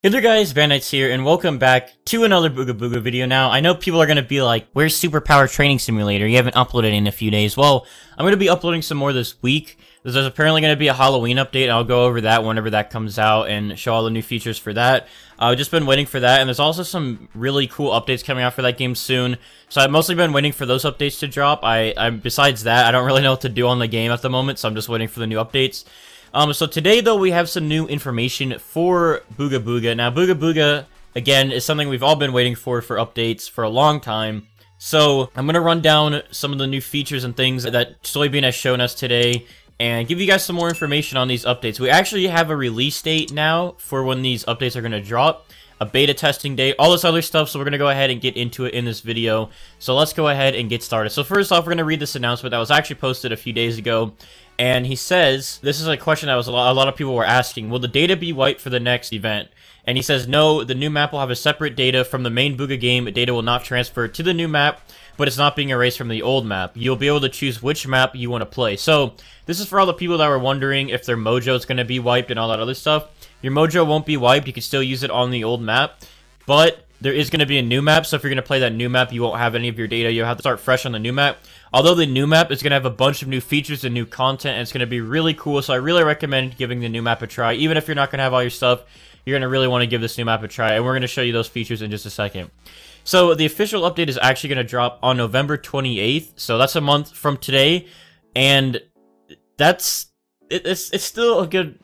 Hey there guys, Bandites here, and welcome back to another Booga Booga video. Now, I know people are going to be like, where's Superpower Training Simulator? You haven't uploaded in a few days. Well, I'm going to be uploading some more this week. There's apparently going to be a Halloween update, and I'll go over that whenever that comes out and show all the new features for that. I've just been waiting for that, and there's also some really cool updates coming out for that game soon. So I've mostly been waiting for those updates to drop. I, I Besides that, I don't really know what to do on the game at the moment, so I'm just waiting for the new updates. Um, so today, though, we have some new information for Booga Booga. Now, Booga Booga, again, is something we've all been waiting for for updates for a long time. So, I'm going to run down some of the new features and things that Soybeen has shown us today and give you guys some more information on these updates. We actually have a release date now for when these updates are going to drop a beta testing date, all this other stuff, so we're going to go ahead and get into it in this video. So let's go ahead and get started. So first off, we're going to read this announcement that was actually posted a few days ago, and he says, this is a question that was a lot, a lot of people were asking, will the data be wiped for the next event? And he says, no, the new map will have a separate data from the main Booga game. Data will not transfer to the new map, but it's not being erased from the old map. You'll be able to choose which map you want to play. So, this is for all the people that were wondering if their mojo is going to be wiped and all that other stuff. Your mojo won't be wiped. You can still use it on the old map, but there is going to be a new map, so if you're going to play that new map, you won't have any of your data. You'll have to start fresh on the new map. Although the new map is going to have a bunch of new features and new content, and it's going to be really cool, so I really recommend giving the new map a try. Even if you're not going to have all your stuff, you're going to really want to give this new map a try, and we're going to show you those features in just a second. So the official update is actually going to drop on November 28th, so that's a month from today, and that's... It's, it's still a good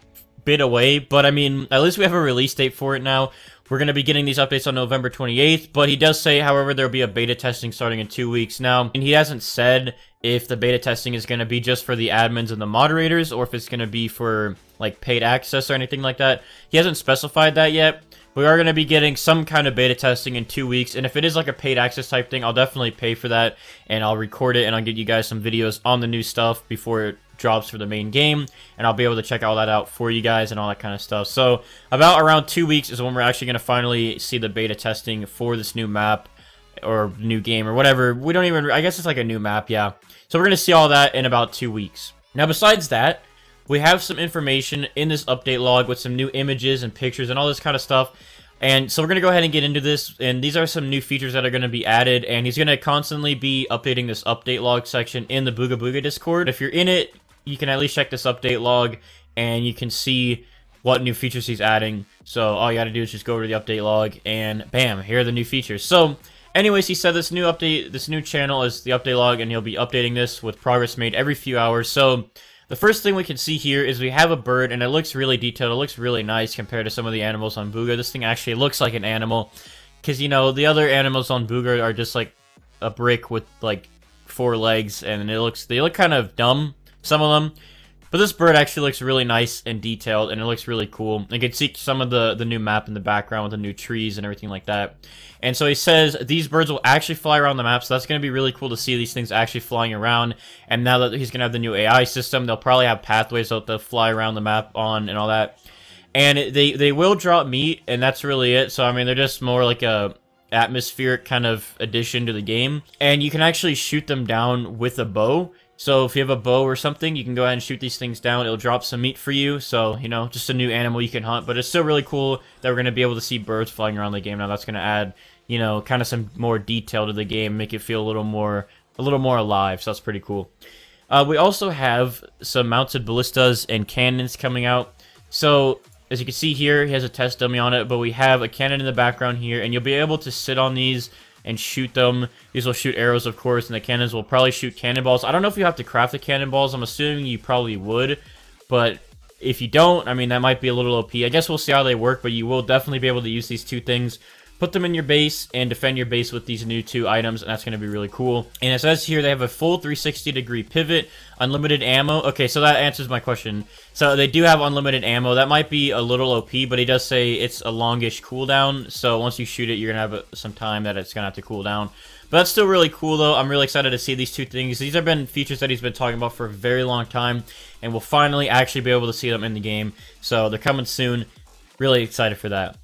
bit away, but I mean, at least we have a release date for it now. We're going to be getting these updates on November 28th, but he does say, however, there'll be a beta testing starting in two weeks now. And he hasn't said if the beta testing is going to be just for the admins and the moderators, or if it's going to be for, like, paid access or anything like that. He hasn't specified that yet. We are going to be getting some kind of beta testing in two weeks, and if it is like a paid access type thing, I'll definitely pay for that, and I'll record it, and I'll get you guys some videos on the new stuff before it drops for the main game, and I'll be able to check all that out for you guys and all that kind of stuff. So about around two weeks is when we're actually going to finally see the beta testing for this new map or new game or whatever. We don't even, I guess it's like a new map, yeah. So we're going to see all that in about two weeks. Now besides that, we have some information in this update log with some new images and pictures and all this kind of stuff. And so we're going to go ahead and get into this, and these are some new features that are going to be added, and he's going to constantly be updating this update log section in the Booga Booga Discord. If you're in it, you can at least check this update log and you can see what new features he's adding. So all you gotta do is just go over to the update log and bam, here are the new features. So anyways, he said this new update, this new channel is the update log and he'll be updating this with progress made every few hours. So the first thing we can see here is we have a bird and it looks really detailed. It looks really nice compared to some of the animals on Booga. This thing actually looks like an animal because, you know, the other animals on Booga are just like a brick with like four legs and it looks, they look kind of dumb some of them. But this bird actually looks really nice and detailed, and it looks really cool. You can see some of the, the new map in the background with the new trees and everything like that. And so he says these birds will actually fly around the map, so that's going to be really cool to see these things actually flying around. And now that he's going to have the new AI system, they'll probably have pathways that they'll fly around the map on and all that. And they, they will drop meat, and that's really it. So, I mean, they're just more like a atmospheric kind of addition to the game. And you can actually shoot them down with a bow. So if you have a bow or something, you can go ahead and shoot these things down. It'll drop some meat for you. So, you know, just a new animal you can hunt. But it's still really cool that we're going to be able to see birds flying around the game. Now that's going to add, you know, kind of some more detail to the game, make it feel a little more, a little more alive. So that's pretty cool. Uh, we also have some mounted ballistas and cannons coming out. So as you can see here, he has a test dummy on it, but we have a cannon in the background here, and you'll be able to sit on these and shoot them. These will shoot arrows, of course, and the cannons will probably shoot cannonballs. I don't know if you have to craft the cannonballs. I'm assuming you probably would, but if you don't, I mean, that might be a little OP. I guess we'll see how they work, but you will definitely be able to use these two things put them in your base and defend your base with these new two items, and that's going to be really cool. And it says here they have a full 360 degree pivot, unlimited ammo. Okay, so that answers my question. So they do have unlimited ammo. That might be a little OP, but he does say it's a longish cooldown, so once you shoot it, you're going to have some time that it's going to have to cool down. But that's still really cool, though. I'm really excited to see these two things. These have been features that he's been talking about for a very long time, and we'll finally actually be able to see them in the game. So they're coming soon. Really excited for that.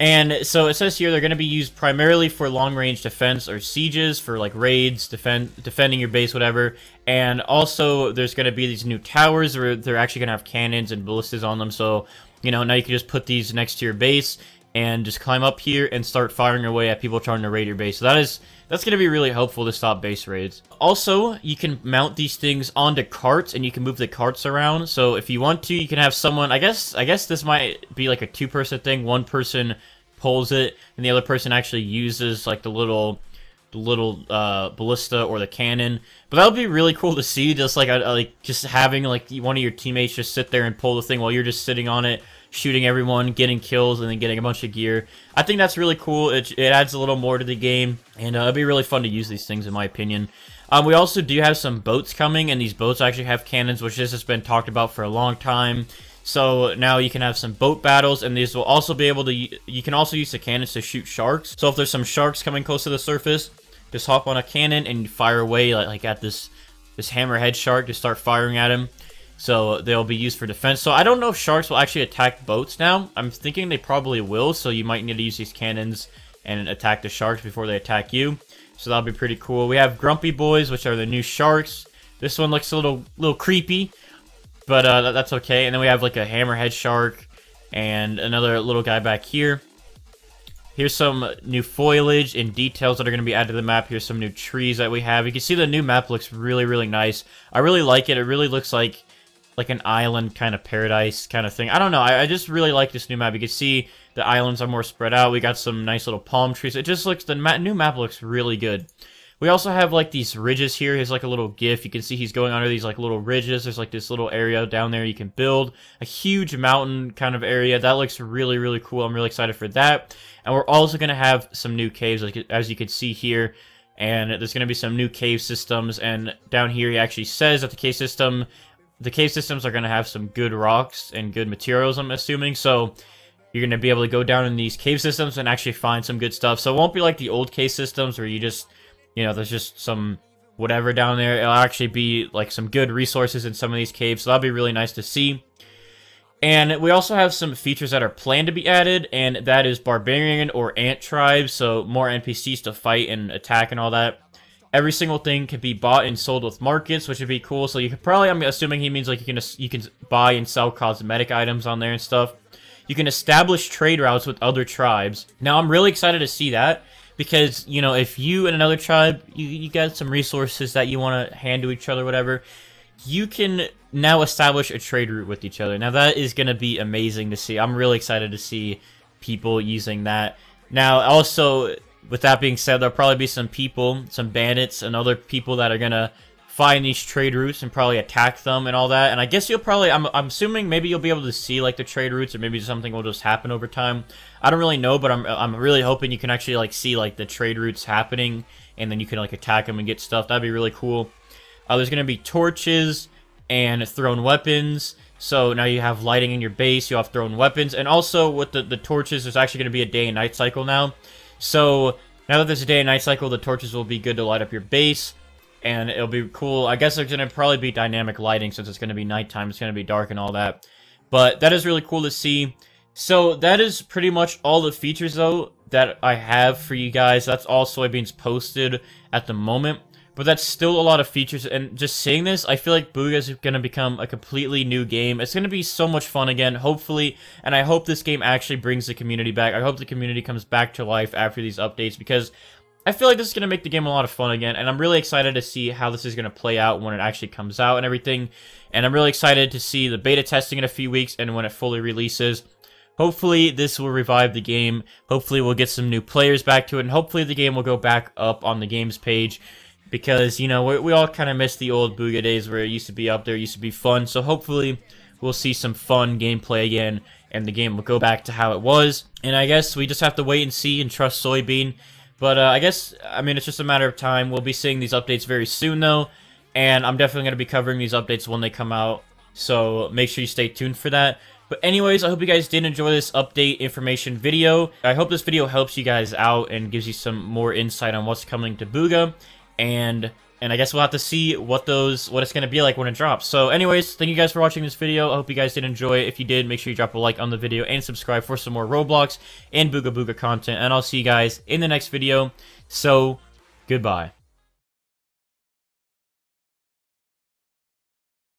And so it says here they're going to be used primarily for long-range defense or sieges, for like raids, defend defending your base, whatever. And also there's going to be these new towers where they're actually going to have cannons and ballistas on them. So, you know, now you can just put these next to your base and just climb up here and start firing away at people trying to raid your base. So that is that's going to be really helpful to stop base raids. Also, you can mount these things onto carts and you can move the carts around. So if you want to, you can have someone, I guess I guess this might be like a two-person thing. One person pulls it and the other person actually uses like the little the little uh, ballista or the cannon. But that would be really cool to see, just like a, like just having like one of your teammates just sit there and pull the thing while you're just sitting on it shooting everyone, getting kills, and then getting a bunch of gear. I think that's really cool. It, it adds a little more to the game, and uh, it'd be really fun to use these things, in my opinion. Um, we also do have some boats coming, and these boats actually have cannons, which this has been talked about for a long time. So now you can have some boat battles, and these will also be able to, you can also use the cannons to shoot sharks. So if there's some sharks coming close to the surface, just hop on a cannon and fire away like, like at this, this hammerhead shark, to start firing at him. So they'll be used for defense. So I don't know if sharks will actually attack boats now. I'm thinking they probably will, so you might need to use these cannons and attack the sharks before they attack you. So that'll be pretty cool. We have Grumpy Boys, which are the new sharks. This one looks a little little creepy, but uh, that's okay. And then we have like a hammerhead shark and another little guy back here. Here's some new foliage and details that are going to be added to the map. Here's some new trees that we have. You can see the new map looks really, really nice. I really like it. It really looks like like an island kind of paradise kind of thing. I don't know. I, I, just really like this new map. You can see the islands are more spread out. We got some nice little palm trees. It just looks, the ma new map looks really good. We also have like these ridges here. Here's like a little gif. You can see he's going under these like little ridges. There's like this little area down there you can build. A huge mountain kind of area. That looks really, really cool. I'm really excited for that. And we're also going to have some new caves like, as you can see here and there's going to be some new cave systems and down here he actually says that the cave system the cave systems are going to have some good rocks and good materials, I'm assuming. So you're going to be able to go down in these cave systems and actually find some good stuff. So it won't be like the old cave systems where you just, you know, there's just some whatever down there. It'll actually be like some good resources in some of these caves. So that'll be really nice to see. And we also have some features that are planned to be added, and that is Barbarian or Ant Tribes, so more NPCs to fight and attack and all that. Every single thing can be bought and sold with markets, which would be cool. So you could probably, I'm assuming he means like you can you can buy and sell cosmetic items on there and stuff. You can establish trade routes with other tribes. Now I'm really excited to see that because you know if you and another tribe you, you got some resources that you want to hand to each other, whatever, you can now establish a trade route with each other. Now that is going to be amazing to see. I'm really excited to see people using that. Now also with that being said, there'll probably be some people, some bandits, and other people that are gonna find these trade routes and probably attack them and all that. And I guess you'll probably, I'm, I'm assuming maybe you'll be able to see like the trade routes or maybe something will just happen over time. I don't really know, but I'm, I'm really hoping you can actually like see like the trade routes happening and then you can like attack them and get stuff. That'd be really cool. Uh, there's to be torches and thrown weapons. So now you have lighting in your base, you have thrown weapons, and also with the, the torches, there's actually going to be a day and night cycle now. So now that there's a day and night cycle, the torches will be good to light up your base. And it'll be cool. I guess there's going to probably be dynamic lighting since it's going to be nighttime. It's going to be dark and all that. But that is really cool to see. So that is pretty much all the features, though, that I have for you guys. That's all Soybeen's posted at the moment. But that's still a lot of features, and just seeing this, I feel like Booga is going to become a completely new game. It's going to be so much fun again, hopefully, and I hope this game actually brings the community back. I hope the community comes back to life after these updates, because I feel like this is going to make the game a lot of fun again, and I'm really excited to see how this is going to play out when it actually comes out and everything. And I'm really excited to see the beta testing in a few weeks and when it fully releases. Hopefully, this will revive the game. Hopefully, we'll get some new players back to it, and hopefully, the game will go back up on the games page because you know we, all kind of miss the old Booga days where it used to be up there, it used to be fun. So hopefully we'll see some fun gameplay again, and the game will go back to how it was. And I guess we just have to wait and see and trust Soybeen. But uh, I guess I mean it's just a matter of time. We'll be seeing these updates very soon though, and I'm definitely going to be covering these updates when they come out. So make sure you stay tuned for that. But anyways, I hope you guys did enjoy this update information video. I hope this video helps you guys out and gives you some more insight on what's coming to Booga and and I guess we'll have to see what those what it's to be like when it drops. So anyways, thank you guys for watching this video. I hope you guys did enjoy. If you did, make sure you drop a like on the video and subscribe for some more Roblox and Booga Booga content. And I'll see you guys in the next video. So, goodbye.